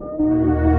This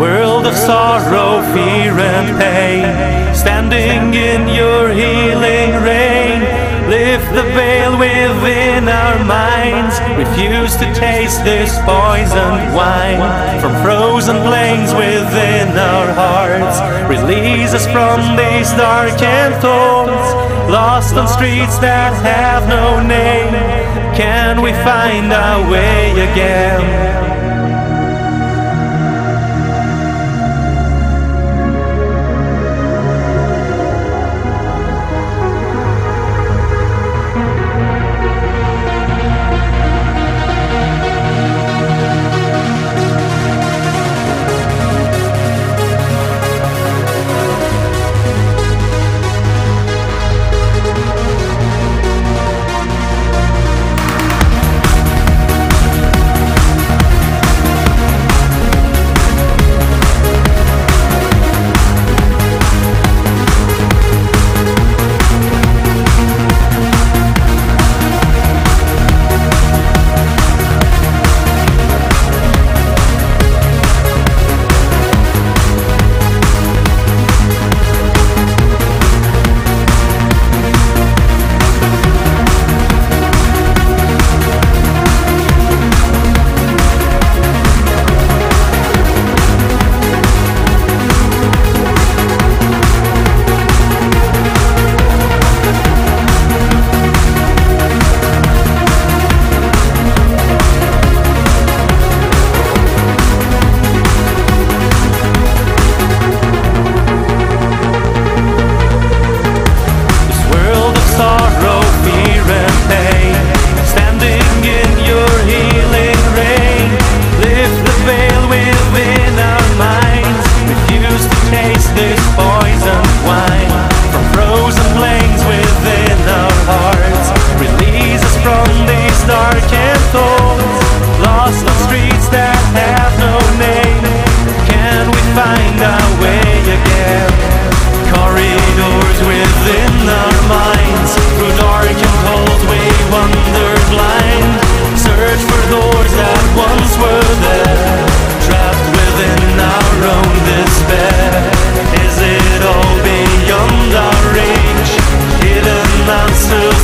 world of sorrow, fear, and pain, standing in your healing rain. Lift the veil within our minds. Refuse to taste this poisoned wine from frozen plains within our hearts. Release us from these darkened thorns, lost on streets that have no name. Can we find our way again?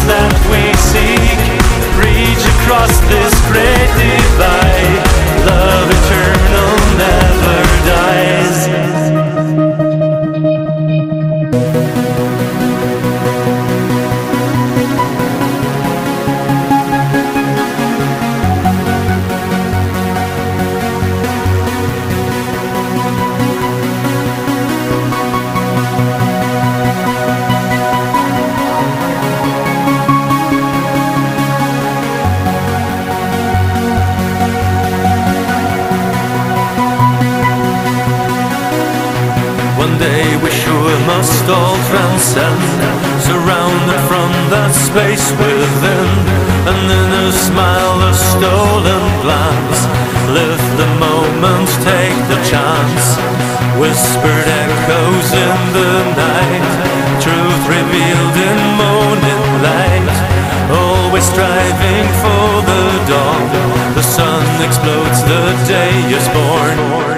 That we seek, reach across this great divide. Love eternal One day we sure must all transcend, surrounded from that space within. An inner smile, a stolen glance. Live the moment, take the chance. Whispered echoes in the night, truth revealed in morning light. Always striving for the dawn. The sun explodes, the day is born.